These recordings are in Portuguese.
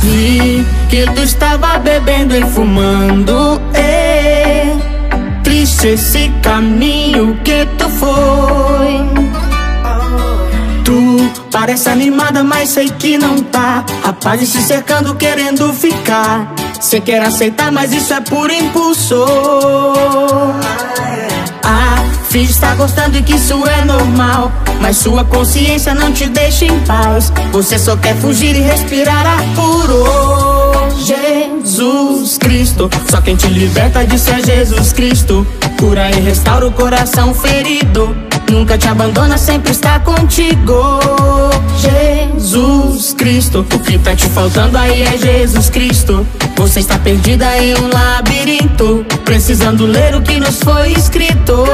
Vi que tu estava bebendo e fumando. É triste esse caminho que tu foi. Tu parece animada, mas sei que não tá. Rapazes se cercando, querendo ficar. Cê quer aceitar, mas isso é por impulso. Estar gostando e que isso é normal. Mas sua consciência não te deixa em paz. Você só quer fugir e respirar ar puro. Jesus Cristo, só quem te liberta disso é Jesus Cristo. Cura e restaura o coração ferido. Nunca te abandona, sempre está contigo. Jesus Cristo, o que tá te faltando aí é Jesus Cristo. Você está perdida em um labirinto, precisando ler o que nos foi escrito.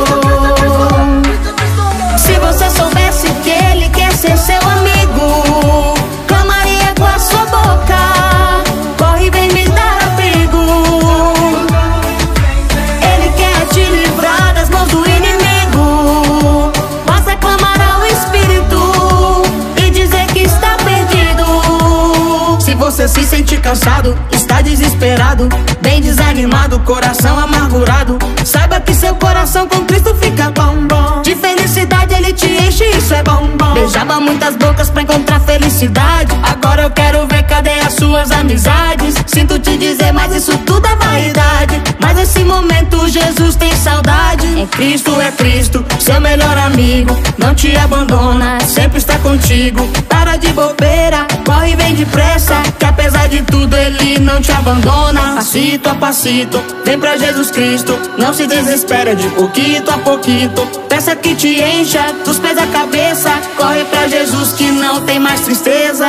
Você se sente cansado, está desesperado, bem desanimado, coração amargurado, saiba que seu coração com Cristo fica bom, bom. De felicidade ele te enche, isso é bom, bom. Beijava muitas bocas pra encontrar felicidade. Agora eu quero ver cadê as suas amizades. Sinto te dizer, mas isso tudo é vaidade. Mas nesse momento Jesus tem saudade. É Cristo, é Cristo, seu melhor amigo. Não te abandona, sempre contigo. Para de bobeira, corre vem depressa. Que apesar de tudo ele não te abandona. Passito a passito, vem pra Jesus Cristo. Não se desespera de pouquito a pouquito. Peça que te encha dos pés à cabeça. Corre pra Jesus que não tem mais tristeza.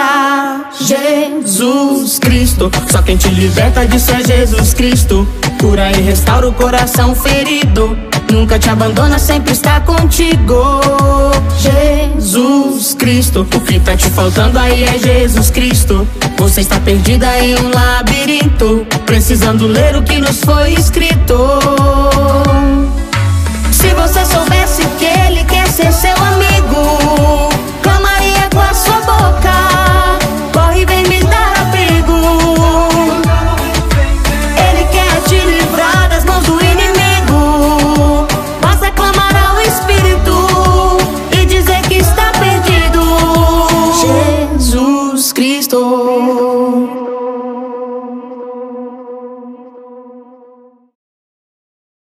Jesus Cristo, só quem te liberta disso é Jesus Cristo. Cura e restaura o coração ferido. Nunca te abandona, sempre está contigo. Jesus Cristo, o que tá te faltando aí é Jesus Cristo. Você está perdida em um labirinto, precisando ler o que nos foi escrito.